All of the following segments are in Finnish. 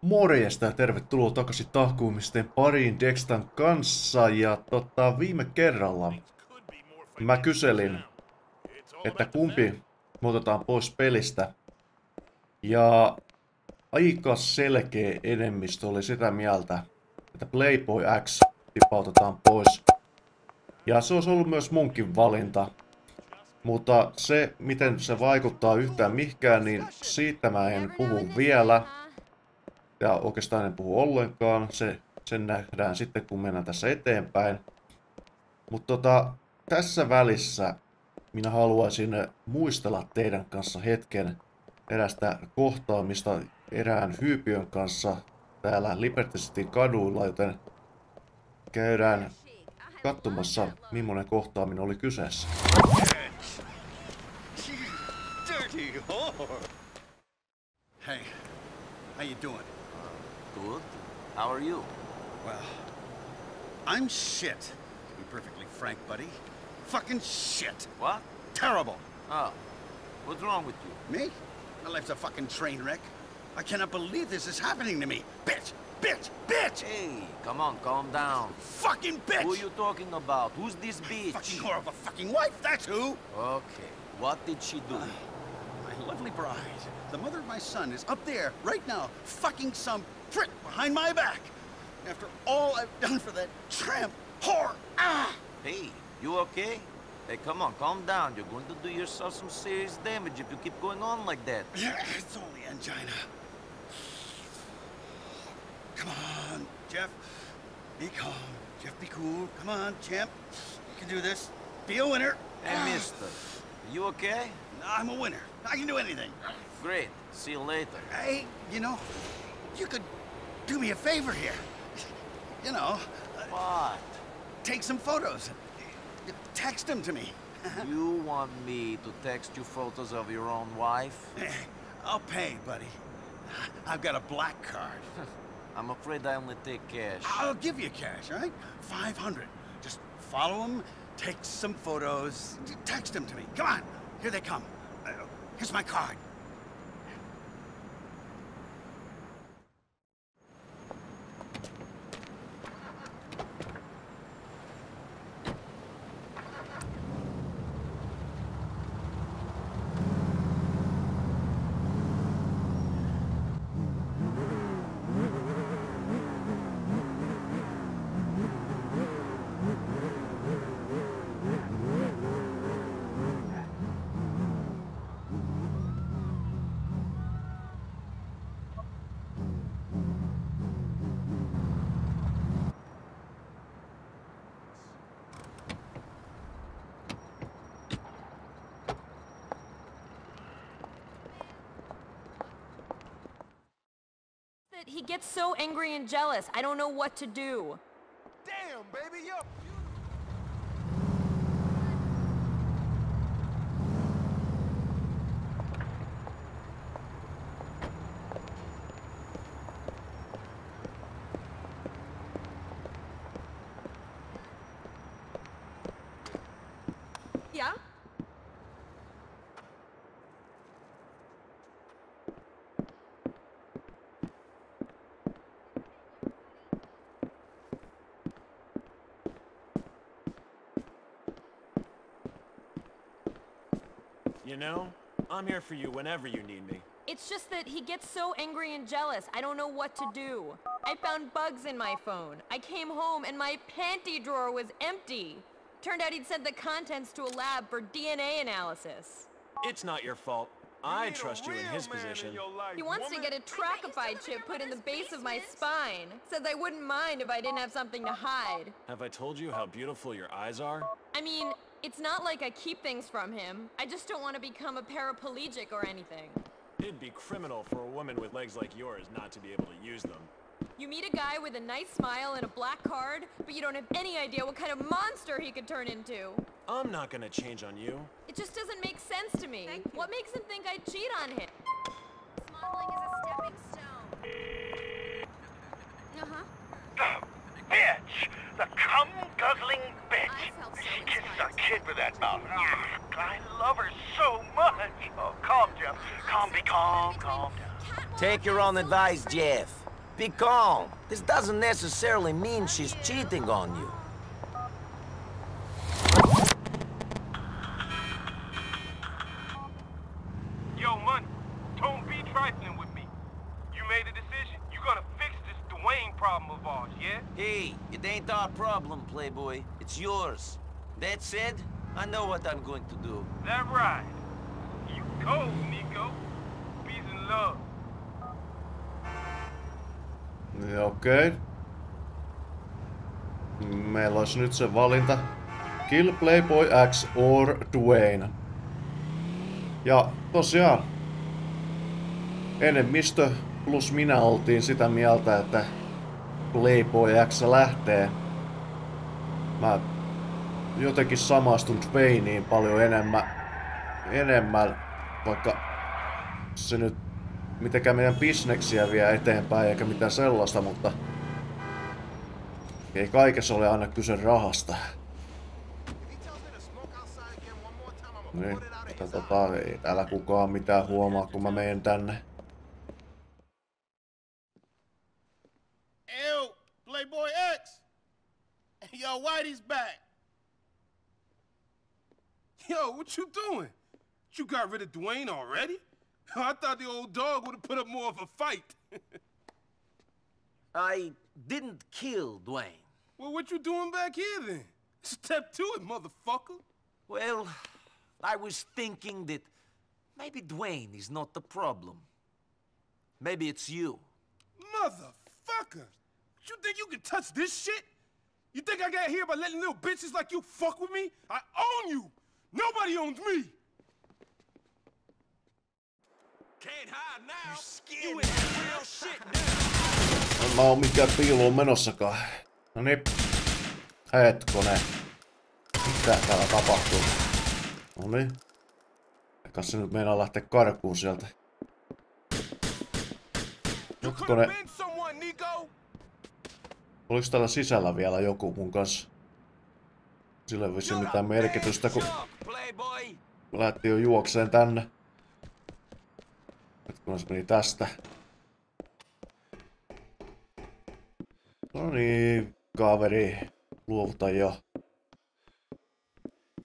Morjesta ja tervetuloa takaisin tahkuumisten pariin Dextan kanssa. Ja tota, viime kerralla mä kyselin, että kumpi me otetaan pois pelistä. Ja aika selkeä enemmistö oli sitä mieltä, että Playboy X tipautetaan pois. Ja se olisi ollut myös munkin valinta. Mutta se, miten se vaikuttaa yhtään mihkään, niin siitä mä en puhu vielä. Ja oikeastaan en puhu ollenkaan. Se, sen nähdään sitten, kun mennään tässä eteenpäin. Mutta tota, tässä välissä minä haluaisin muistella teidän kanssa hetken erästä kohtaamista erään hyypiön kanssa täällä Liberty Cityn kaduilla, joten käydään katsomassa, millainen kohtaaminen oli kyseessä. Hey, how you doing? Good. How are you? Well, I'm shit. To be perfectly frank, buddy. Fucking shit. What? Terrible. Oh. What's wrong with you? Me? My life's a fucking train wreck. I cannot believe this is happening to me. Bitch! Bitch! Bitch! Hey, come on, calm down. Fucking bitch! Who are you talking about? Who's this bitch? Fucking whore of a fucking wife, that's who! Okay. What did she do? My lovely bride, the mother of my son, is up there right now, fucking some prick behind my back. After all I've done for that tramp whore. Ah! Hey, you okay? Hey, come on, calm down. You're going to do yourself some serious damage if you keep going on like that. Yeah, it's only angina. Come on, Jeff. Be calm. Jeff, be cool. Come on, champ. You can do this. Be a winner. Hey, mister. Are you okay? I'm a winner. I can do anything. Great. See you later. Hey, you know, you could do me a favor here. You know, uh, What? take some photos. Text them to me. You want me to text you photos of your own wife? I'll pay, buddy. I've got a black card. I'm afraid I only take cash. I'll give you cash, all right? 500. Just follow them, take some photos, text them to me. Come on, here they come. Uh, here's my card. He gets so angry and jealous. I don't know what to do. Damn, baby, yo. Yeah? You know, I'm here for you whenever you need me. It's just that he gets so angry and jealous. I don't know what to do. I found bugs in my phone. I came home and my panty drawer was empty. Turned out he'd sent the contents to a lab for DNA analysis. It's not your fault. I need trust you in his man in position. life, He wants to get a trockified chip put in the base of my spine. Says I wouldn't mind if I didn't have something to hide. Have I told you how beautiful your eyes are? I mean, it's not like I keep things from him. I just don't want to become a paraplegic or anything. It'd be criminal for a woman with legs like yours not to be able to use them. You meet a guy with a nice smile and a black card, but you don't have any idea what kind of monster he could turn into. I'm not gonna change on you. It just doesn't make sense to me. What makes him think I'd cheat on him? Smuggling is a stepping stone. Uh-huh. The bitch! The cum-guzzling inspired. a kid with that mouth. Ah, Ugh, I love her so much! Oh, calm, Jeff. Calm, be calm, calm down. Take your own advice, Jeff. Be calm. This doesn't necessarily mean she's cheating on you. Yo, Money, don't be trifling with me. You made a decision. You're gonna fix this Dwayne problem of ours, yeah? Hey, it ain't our problem, Playboy. It's yours. That said, I know what I'm going to do. That right. You cold, Nico. Peace and love. Okei. Okay. Meillä olisi nyt se valinta. Kill Playboy X or Dwayne. Ja tosiaan, enemmistö plus minä oltiin sitä mieltä, että Playboy X lähtee. Mä jotenkin samastun Dwayneen paljon enemmän, enemmän, vaikka se nyt mitenkään meidän bisneksiä vie eteenpäin eikä mitään sellaista, mutta ei kaikessa ole aina kyse rahasta. Niin, mutta tota, ei täällä kukaan mitään huomaa, kun mä menen tänne. Ew, Playboy X. Yo, Whitey's back. Yo, what you doing? You got rid of Dwayne already? I thought the old dog would have put up more of a fight. I didn't kill Dwayne. well, what you doing back here then? Step to it, motherfucker. Well, I was thinking that maybe Dwayne is not the problem. Maybe it's you. Motherfucker. You think you can touch this shit? You think I got here by letting little bitches like you fuck with me? I own you. Nobody owns me. Can't hide now. You scared you ain't real shit now. En mä oo mikään piiloon menossakaan. No niin. Hetkonen. Mitä täällä tapahtuu? No niin. Eikä se nyt meinaa lähteä karkuun sieltä. Nico. Oliko täällä sisällä vielä joku mun kanssa? Sillä ei vissi mitään merkitystä, kun lähti jo juokseen tänne. Nyt kun se meni tästä. No niin, kaveri. Luovuta jo.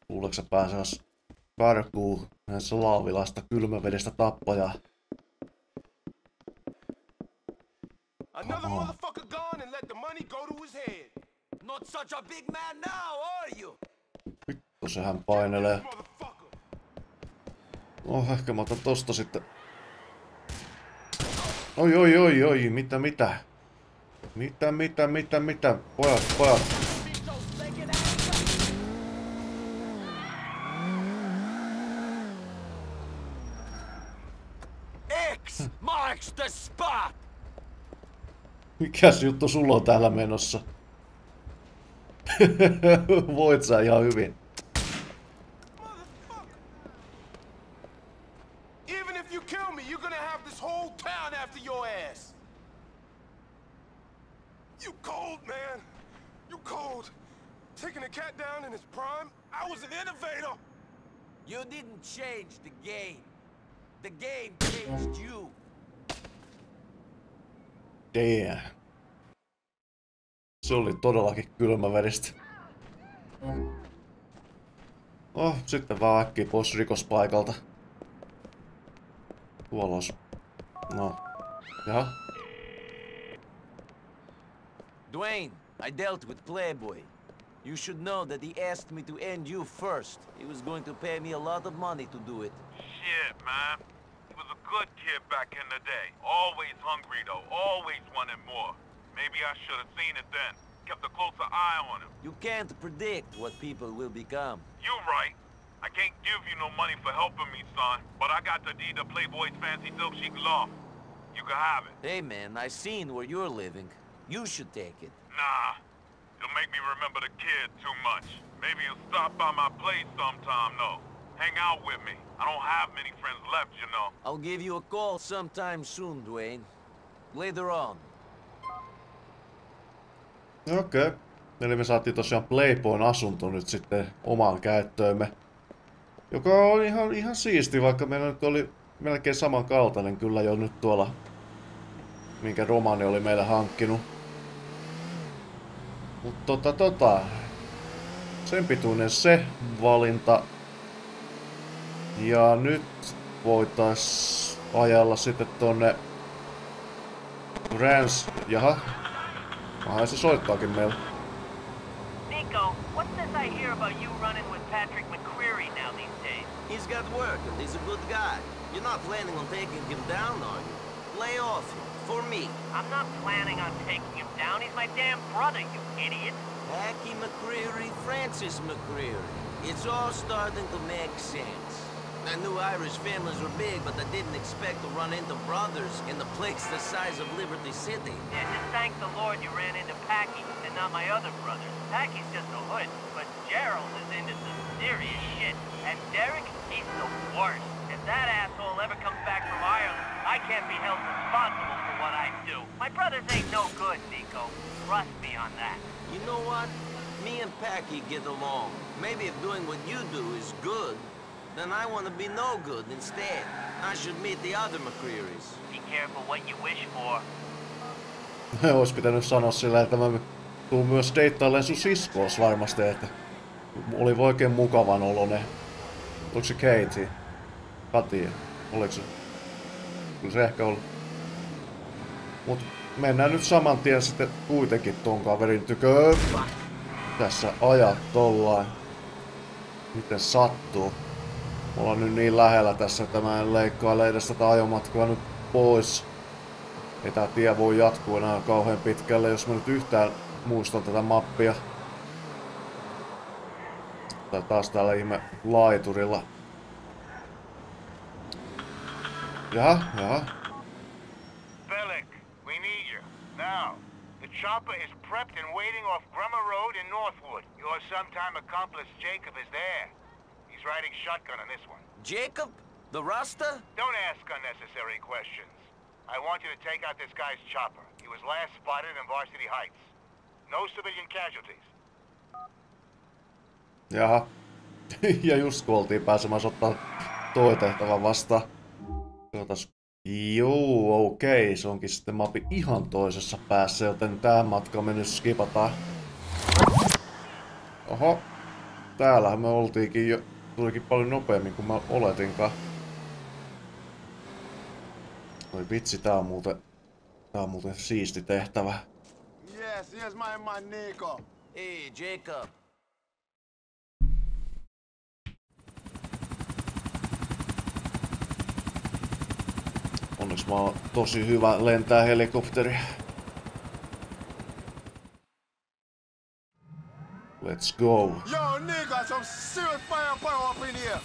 Luuleeko sä pääsemässä karkuun näissä laavilasta kylmävedestä tappajaa? Another motherfucker gone and let the money go to his head. Not such a big man now, are you? Vittu sehän painelee. Oh, ehkä mä otan tosta sitten. Oi, oi, oi, oi, mitä, mitä? Mitä, mitä, mitä, mitä? Pojat, pojat. X marks the spot! Mikäs juttu sulla on täällä menossa? Voit sä ihan hyvin. Even if you kill me, you're gonna have this whole town after your ass. You cold, man. You cold. Taking a cat down in his prime? I was an innovator. You didn't change the game. The game changed you. Damn. Se oli todellakin kylmäveristä. Oh, sitten vaan äkkiä pois rikospaikalta. Tuolla olisi... No. Jaha. Dwayne, I dealt with Playboy. You should know that he asked me to end you first. He was going to pay me a lot of money to do it. Shit, man. He was a good kid back in the day. Always hungry, though. Always wanted more. Maybe I should have seen it then. Kept a closer eye on him. You can't predict what people will become. You're right. I can't give you no money for helping me, son. But I got the deed to Playboy's fancy silk chic loft. You can have it. Hey man, I seen where you're living. You should take it. Nah. It'll make me remember the kid too much. Maybe you'll stop by my place sometime, though. Hang out with me. I don't have many friends left, you know. I'll give you a call sometime soon, Dwayne. Later on. Okei. Okay. Eli me saatiin tosiaan Playboyn asunto nyt sitten omaan käyttöömme. Joka on ihan, ihan siisti, vaikka meillä nyt oli melkein samankaltainen kyllä jo nyt tuolla minkä Romani oli meille hankkinut. Mutta tota tota, sen pituinen se valinta. Ja nyt voitais ajalla sitten tonne Rans, jaha. Aha, se soittaakin meille. Nico, what's this I hear about you running with Patrick McCreary now these days? He's got work and he's a good guy. You're not planning on taking him down, are you? Lay off him. For me. I'm not planning on taking him down. He's my damn brother, you idiot. Packy McCreary, Francis McCreary. It's all starting to make sense. I knew Irish families were big, but I didn't expect to run into brothers in the place the size of Liberty City. Yeah, just thank the Lord you ran into Packy and not my other brothers. Packy's just a hood, but Gerald is into some serious shit. And Derek, he's the worst. If that asshole ever comes back from Ireland, I can't be held responsible for what I do. My brothers ain't no good, Nico. Trust me on that. You know what? Me and Packy get along. Maybe if doing what you do is good, then I want to be no good instead. I should meet the other McCrearys. Be careful what you wish for. Ois pitänyt sanoa sillä, että mä tuun myös deittailemaan sun siskoos varmasti, että oli oikein mukavan olonen. Oliko se Katie? Katia? Oliko se? Kyllä se ehkä oli. Mut mennään nyt saman tien sitten kuitenkin ton kaverin tykö. Tässä ajat tollain. Miten sattuu? Me ollaan nyt niin lähellä tässä, että mä en leikkaa edes tätä ajomatkaa nyt pois. Ei tää tie voi jatkuu enää kauhean pitkälle, jos mä nyt yhtään muistan tätä mappia. Tai taas täällä ihme laiturilla. Jaha, jaha. Bellic, we need you. Now. The chopper is prepped and waiting off Grummer Road in Northwood. Your sometime accomplice Jacob is there. He's riding shotgun on this one. Jacob? The Rasta? Don't ask unnecessary questions. I want you to take out this guy's chopper. He was last spotted in Varsity Heights. No civilian casualties. Jaha. ja just kun oltiin pääsemässä ottaa toi tehtävä vastaan. Katsotaan. Joo, okei. Se onkin sitten mapi ihan toisessa päässä, joten tää matka me nyt skipataan. Oho. Täällähän me oltiinkin jo. Tulikin paljon nopeammin kuin mä oletinkaan. Oi vitsi, tää on muuten... Tää on muuten siisti tehtävä. Yes, yes, my man Nico. Hey, Jacob. Onneksi mä oon tosi hyvä lentää helikopteri. Let's go. Yo, nigga, some serious firepower up in here.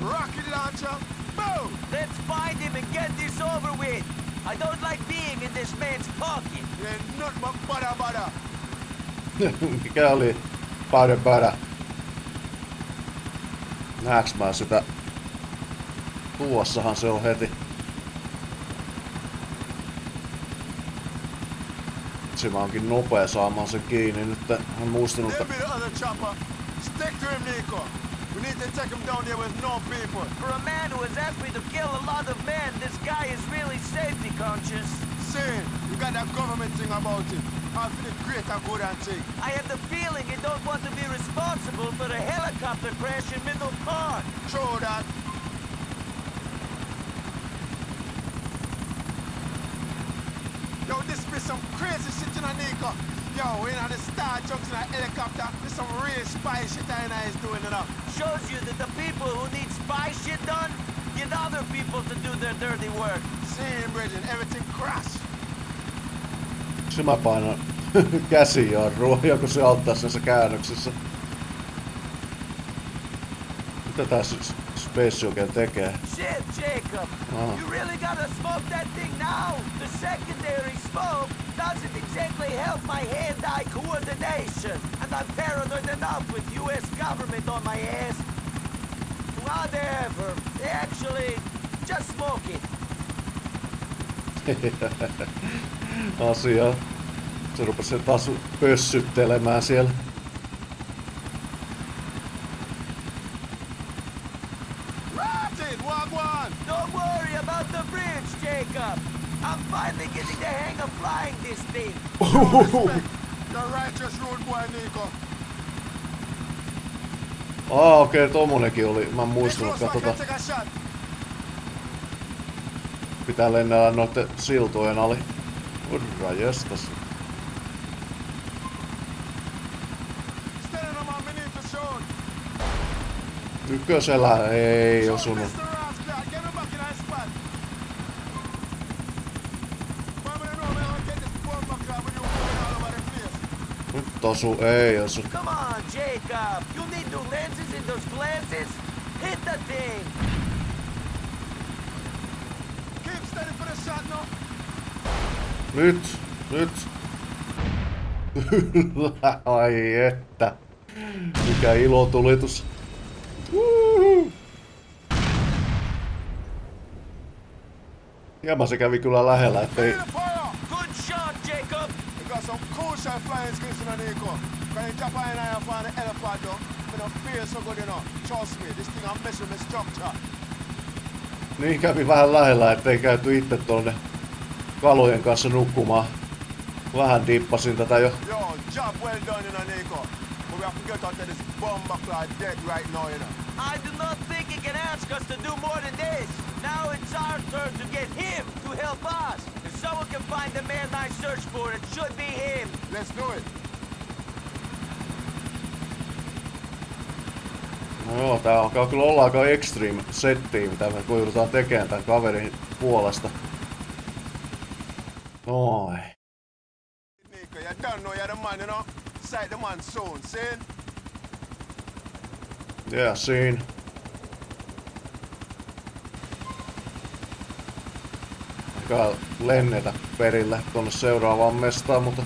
Rocket launcher, boom! Let's find him and get this over with. I don't like being in this man's pocket. Yeah, nothing but butter, butter. Mikä oli Powder Bada? Näeks mä sitä? Tuossahan se on heti. Se mä onkin nopea saamaan sen kiinni nyt. Hän muistanut, Give että me the other chopper. Stick to him, Nico. We need to take him down there with no people. For a man who has asked me to kill a lot of men, this guy is really safety conscious. Saying, you got that government thing about him. For the greater good and thing. I have the feeling you don't want to be responsible for the helicopter crash in Middle Park. Show that. Some crazy shit in a Nico. Yo, in the Star Junction a helicopter, there's some real spy shit I is doing it up. Shows you that the people who need spy shit done get other people to do their dirty work. Seeing Bridget, everything crash. se mä painan käsijarrua, joku se auttaisi näissä käännöksissä. Mitä tää s- Space oikein tekee? Shit, Jacob! Oh. You really gotta smoke that thing now! The secondary smoke doesn't exactly help my hand-eye coordination! And I'm paranoid enough with US government on my ass! Whatever. Actually, just smoke it. Asia. Se rupesi taas pössyttelemään siellä. Wagwan! Don't worry about the bridge, Jacob! I'm finally getting the hang of flying this thing. You're righteous rude boy, Nico. Aa, okei, okay, tommonenkin oli. Mä en muistanut, Close back katsotaan. and take a shot. Pitää lennellä noitten siltojen ali. Urra jestas. Ykkösellä ei osunut. Mr. Rascal. Get me back in that spot. Mama, I know, man. I'll get this bomb club when you going all over the place. Nyt osu, ei osu. Come on, Jacob. You need new lenses in those glances. Hit the thing. Keep steady for the shot, no? Nyt, nyt. Ai että. Mikä ilotulitus. Uhuhu. Hieman se kävi kyllä lähellä, ettei... Fire! fire! Good shot, Jacob. We got some cool in the Nico. Can you jump in and find the elephant, though? Me don't feel so good, you know. Trust me, this thing I'm messing with structure. Niin kävi vähän lähellä, ettei käyty itse tuonne kalojen kanssa nukkumaan. Vähän dippasin tätä jo. Yo, job well done, you know, Nico. But we have to get out of this bomber cloud dead right now, you know. I do not think he can ask us to do more than this. Now it's our turn to get him to help us. If someone can find the man I searched for, it should be him. Let's do it. No joo, tää alkaa kyllä olla aika extreme settiä, mitä me joudutaan tekemään tämän kaverin puolesta. Oi. Nico, you don't know you're the man, you know. Sight the man soon, see? Yeah, siinä. Eikä lennetä perille tonne seuraavaan mestaan, mutta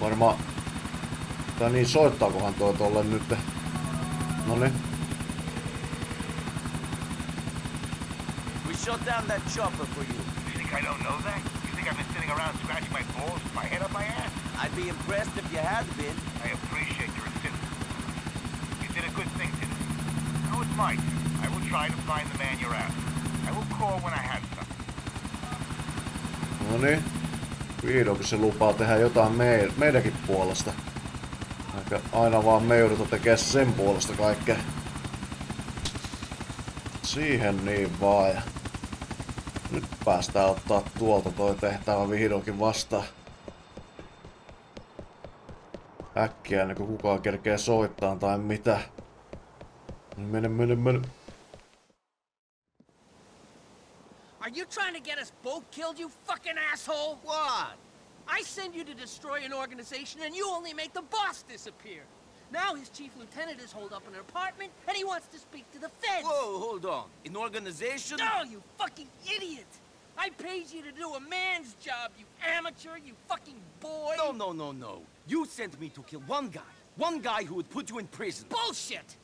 varmaan... Tai niin, soittaakohan toi tolle nyt? Noniin. We shut down that chopper for you. You think I don't know that? You think I've been sitting around scratching my balls my head up my ass? I'd be impressed if you had been. I appreciate your assistance. You did a good thing today. Now it's my turn. I will try to find the man you're after. I will call when I have something. No niin. Vihdoinkin se lupaa tehdä jotain me, meidänkin puolesta. Eikä aina vaan me jouduta tekemään sen puolesta kaikkea. Siihen niin vaan. Ja nyt päästään ottaa tuolta toi tehtävä vihdoinkin vastaan. Äkkiä ennen kuin kukaan kerkee soittaa tai mitä. Mene, mene, mene. Are you trying to get us both killed, you fucking asshole? What? I send you to destroy an organization and you only make the boss disappear. Now his chief lieutenant is holed up in an apartment and he wants to speak to the feds. Whoa, hold on. An organization? No, you fucking idiot! I paid you to do a man's job, you amateur, you fucking boy! No, no, no, no. You sent me to kill one guy. One guy who would put you in prison. Bullshit!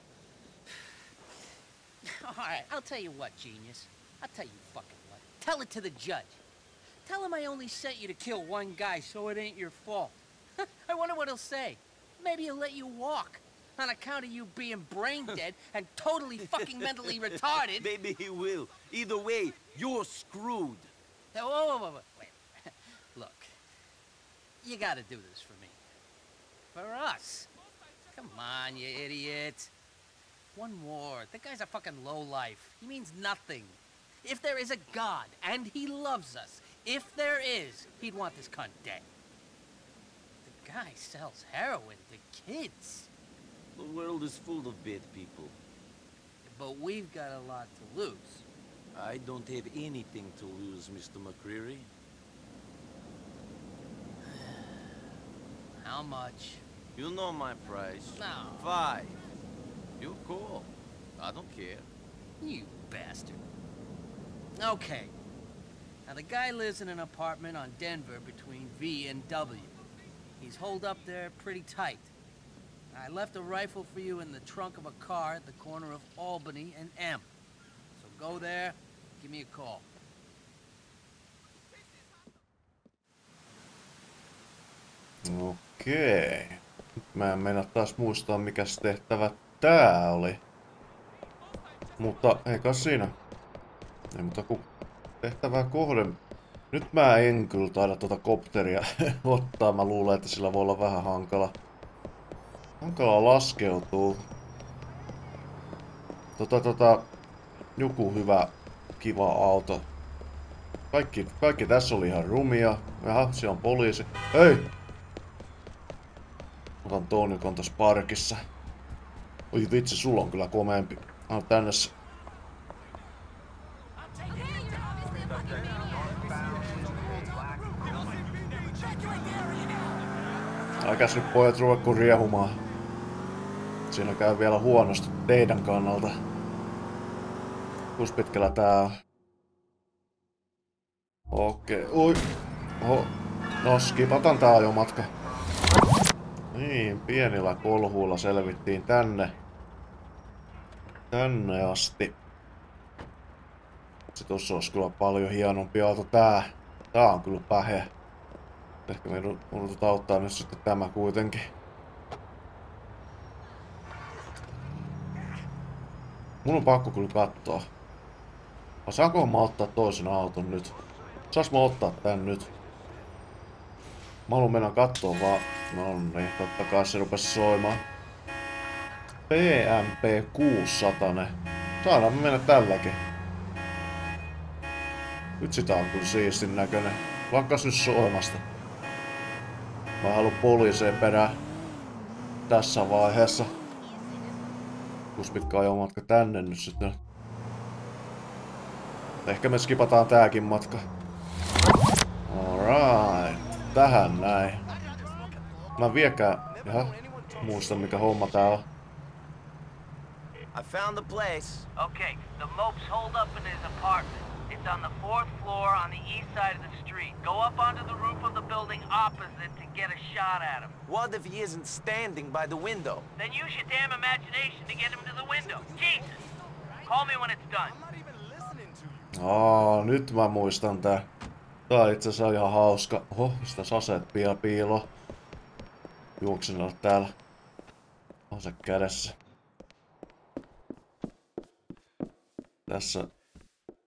Alright, I'll tell you what, genius. I'll tell you fucking. Tell it to the judge. Tell him I only sent you to kill one guy, so it ain't your fault. I wonder what he'll say. Maybe he'll let you walk. On account of you being brain dead and totally fucking mentally retarded. Maybe he will. Either way, you're screwed. Hey, Whoa, whoa, whoa, whoa, wait. Look, you gotta do this for me. For us. Come on, you idiot. One more. The guy's a fucking lowlife. He means nothing. If there is a God, and he loves us, if there is, he'd want this cunt dead. The guy sells heroin to kids. The world is full of bad people. But we've got a lot to lose. I don't have anything to lose, Mr. McCreary. How much? You know my price. No. Five. You call. I don't care. You bastard. Okay. Now the guy lives in an apartment on Denver between V and W. He's holed up there pretty tight. I left a rifle for you in the trunk of a car at the corner of Albany and M. So go there, give me a call. Okei. Mä en mennä taas muistaa mikä tehtävä tää oli. Mutta eikä siinä. Ei muuta kuin tehtävää kohden Nyt mä en kyllä taida tuota kopteria ottaa. Mä luulen, että sillä voi olla vähän hankala. Hankala laskeutuu. Tota tota... Joku hyvä, kiva auto. Kaikki, kaikki tässä oli ihan rumia. Jaha, siellä on poliisi. Hei! Otan tuon, joka on tossa parkissa. Oi vitsi, sulla on kyllä komeempi. Anna tänne. Älkääs nyt pojat ruvetko riehumaan. Siinä käy vielä huonosti teidän kannalta. Kus pitkällä tää on? Okei, ui. Oho. No, skipataan tää ajomatka. Niin, pienillä kolhuilla selvittiin tänne. Tänne asti. Se tossa olisi kyllä paljon hienompi auto tää. Tää on kyllä pähe. Ehkä me joudutaan ottaa nyt sitten tämä kuitenkin. Mun on pakko kyllä katsoa. Saanko mä ottaa toisen auton nyt? Saas mä ottaa tän nyt? Mä haluan mennä kattoo vaan. No niin, totta kai se rupes soimaan. PMP 600. Saadaan me mennä tälläkin. Nyt sitä on kyllä siistin näköinen. Lakkas nyt soimasta. Mä haluan poliiseen perään tässä vaiheessa. Kus pitkä ajomatka tänne nyt sitten. Ehkä me skipataan tääkin matka. Alright. Tähän näin. Mä viekään... Jaha. Muista mikä homma tää on. I found the place. Okay, the mope's holed up in his apartment. It's on the fourth floor on the east side of the street. Go up onto the roof of the building opposite to get a shot at him. What if he isn't standing by the window? Then use your damn imagination to get him to the window. Jesus! Call me when it's done. Aa, nyt mä muistan tää. Tää on itse asiassa ihan hauska. Oho, sitä aseet vielä piilo. Juoksen täällä. Ase kädessä. Tässä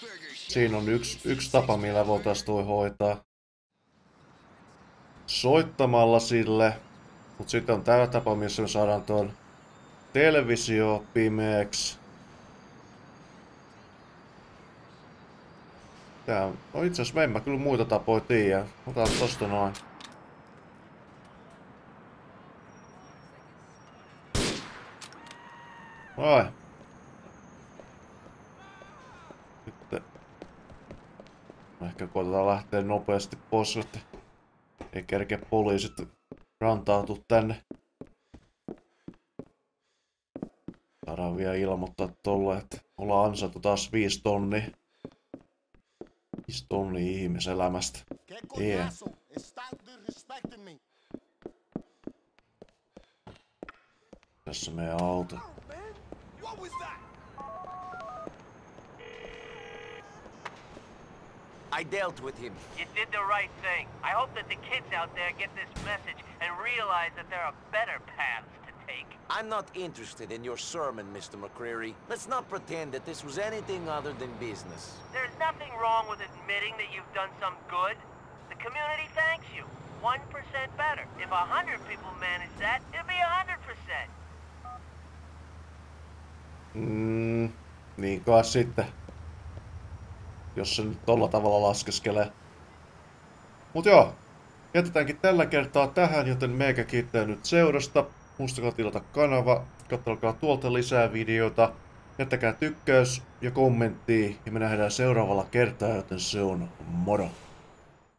Burger Shot. Siinä on yksi, yksi tapa, millä voitaisiin toi hoitaa. Soittamalla sille. Mutta sitten on tämä tapa, missä me saadaan tuon televisio pimeäksi. Tää, no itse asiassa en mä kyllä muita tapoja tiedä. Otan tosta noin. Ai. Sitten. Ehkä koitetaan lähteä nopeasti pois, että ei kerkeä poliisit rantautua tänne. Saadaan vielä ilmoittaa tolle, että ollaan ansaitu taas 5 tonnia. 5 tonnia ihmiselämästä. Yeah. Tässä meidän auto. I dealt with him. You did the right thing. I hope that the kids out there get this message and realize that there are better paths to take. I'm not interested in your sermon, Mr. McCreary. Let's not pretend that this was anything other than business. There's nothing wrong with admitting that you've done some good. The community thanks you. 1% better. If a 100 people manage that, it'll be a 100%. Mm, niin kai sitten. Jos se nyt tolla tavalla laskeskelee. Mut joo, jätetäänkin tällä kertaa tähän, joten meikä kiittää nyt seurasta. Muistakaa tilata kanava, katselkaa tuolta lisää videota. Jättäkää tykkäys ja kommentti ja me nähdään seuraavalla kertaa, joten se on moro.